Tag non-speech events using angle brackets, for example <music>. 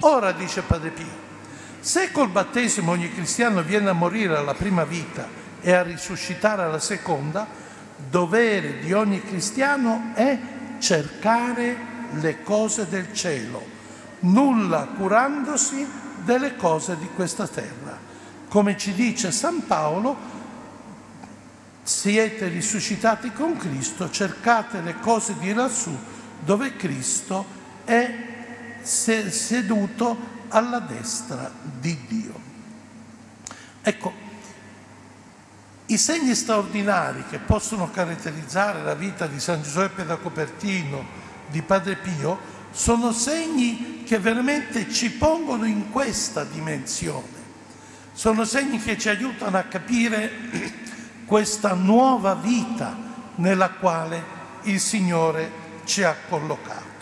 Ora, dice Padre Pio, se col battesimo ogni cristiano viene a morire alla prima vita e a risuscitare alla seconda, dovere di ogni cristiano è cercare le cose del cielo, nulla curandosi delle cose di questa terra. Come ci dice San Paolo, siete risuscitati con Cristo, cercate le cose di lassù dove Cristo è seduto alla destra di Dio. Ecco, i segni straordinari che possono caratterizzare la vita di San Giuseppe da Copertino, di Padre Pio, sono segni che veramente ci pongono in questa dimensione. Sono segni che ci aiutano a capire <clears throat> questa nuova vita nella quale il Signore ci ha collocato.